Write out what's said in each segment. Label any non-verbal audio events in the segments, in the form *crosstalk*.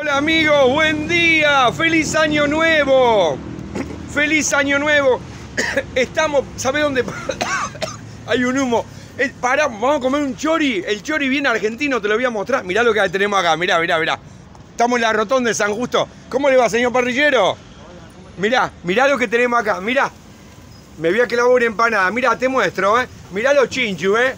Hola amigos, buen día, feliz año nuevo, *coughs* feliz año nuevo. *coughs* Estamos, ¿sabe dónde? *coughs* Hay un humo. Eh, paramos, vamos a comer un chori, el chori bien argentino, te lo voy a mostrar. Mirá lo que tenemos acá, mirá, mirá, mirá. Estamos en la rotonda de San Justo. ¿Cómo le va, señor parrillero? Mirá, mirá lo que tenemos acá, mirá. Me voy a clavar una empanada, mirá, te muestro, eh. Mirá los chinchus, eh.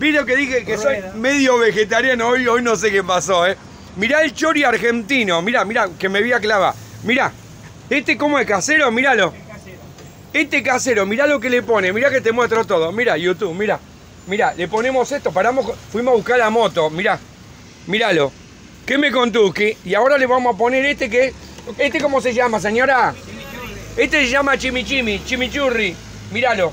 Vi lo que dije que soy medio vegetariano hoy, hoy no sé qué pasó, eh. Mirá el chori argentino, mirá, mirá, que me voy a clavar. Mirá, este como es casero, míralo. Este casero, mirá lo que le pone, mirá que te muestro todo. Mirá, YouTube, mirá. Mirá, le ponemos esto, paramos, fuimos a buscar la moto, mirá. Míralo. ¿Qué me contuque? Y ahora le vamos a poner este que... ¿Este cómo se llama, señora? Este se llama chimichimi, chimichurri. Míralo.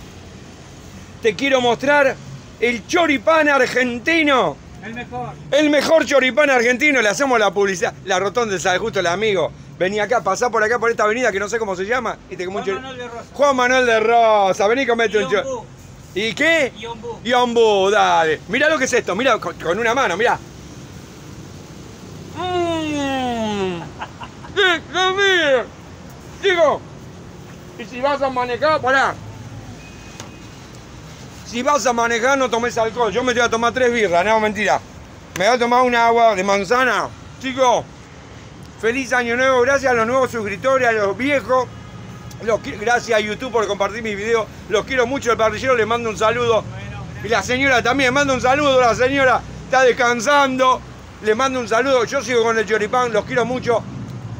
Te quiero mostrar el choripán argentino. El mejor. El mejor choripán argentino, le hacemos la publicidad. La rotonda de San Justo, el amigo. Vení acá, pasá por acá, por esta avenida que no sé cómo se llama. Y te Juan Manuel de Rosa. Juan Manuel de Rosa, vení comete un chor... Yombú. ¿Y qué? Yombú. Yombú, dale. Mirá lo que es esto, mirá, con, con una mano, mirá. Mmm. ¡Dios mío! Digo, y si vas a manejar, pará. Si vas a manejar, no tomes alcohol. Yo me voy a tomar tres birras, no, mentira. Me voy a tomar una agua de manzana. Chicos, feliz año nuevo. Gracias a los nuevos suscriptores, a los viejos. Gracias a YouTube por compartir mis videos. Los quiero mucho. El parrillero le mando un saludo. Y la señora también, manda un saludo. La señora está descansando. Le mando un saludo. Yo sigo con el choripán. Los quiero mucho.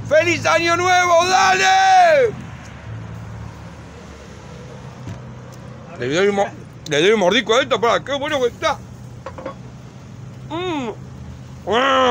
¡Feliz año nuevo! ¡Dale! Le doy un, le doy un mordico a esto, para qué bueno que está. Mm. Ah.